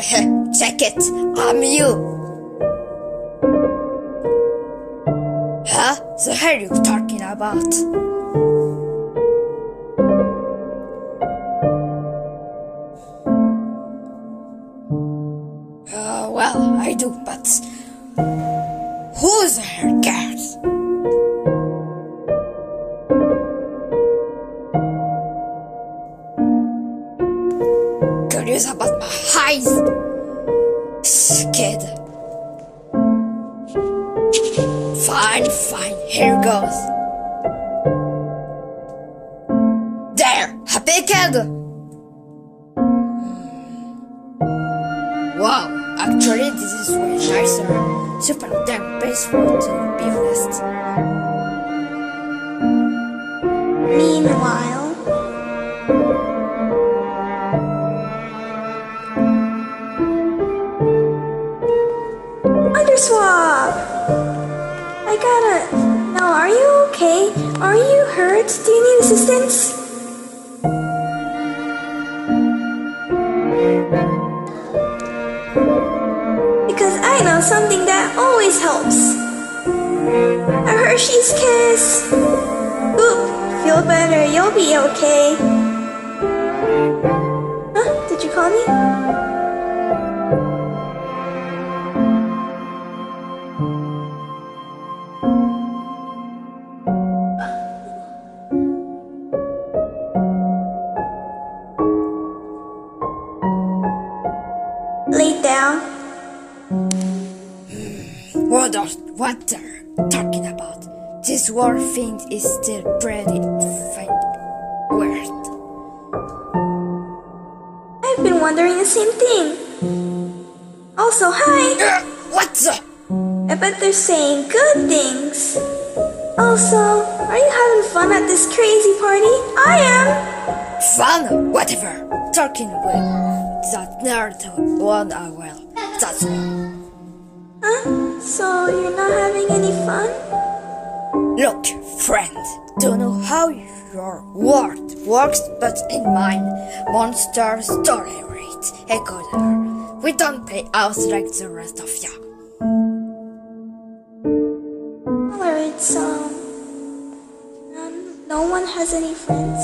Check it, I'm you. Huh? The hell you talking about? Uh, well, I do, but who's her cares? Eyes? Kid. Fine, fine, here goes. There, happy kid! Wow, actually this is way nicer. Super damn peaceful to be honest. Okay? Are you hurt? Do you need assistance? Because I know something that always helps. A Hershey's kiss. Oop, feel better. You'll be okay. Lay down. What are what they're talking about? This war thing is still pretty fine. weird. I've been wondering the same thing. Also, hi. Uh, what the? I bet they're saying good things. Also, are you having fun at this crazy party? I am. Fun? Whatever. Talking with that nerd one I will. That's all. Huh? So you're not having any fun? Look, friend, don't know how your world works, but in mine, monster story rate echo. We don't play out like the rest of ya. Alright, so none, no one has any friends.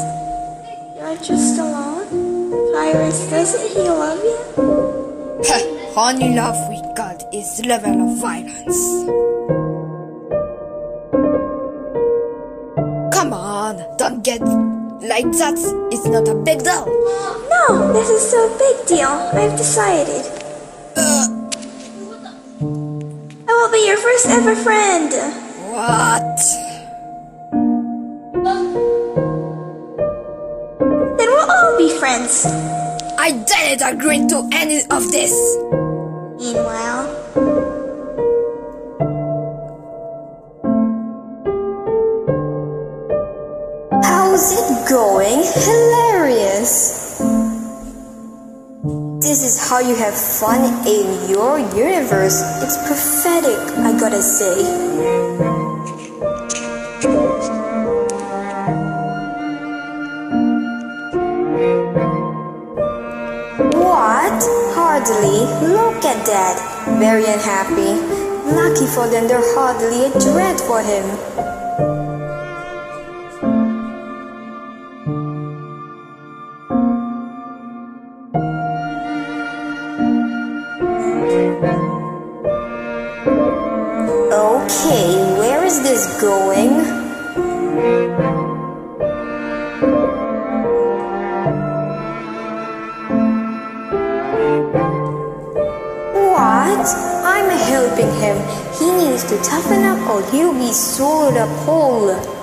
You're just alone. Pirates, doesn't he love you? Only love we got is level of violence. Come on, don't get like that. It's not a big deal. No, this is a big deal. I've decided. Uh, I will be your first ever friend. what? I didn't agree to any of this. Meanwhile, How's it going? Hilarious! This is how you have fun in your universe. It's prophetic, I gotta say. At that. Very unhappy. Lucky for them, they're hardly a threat for him. Okay, where is this going? Helping him. He needs to toughen up or he'll be swallowed up whole.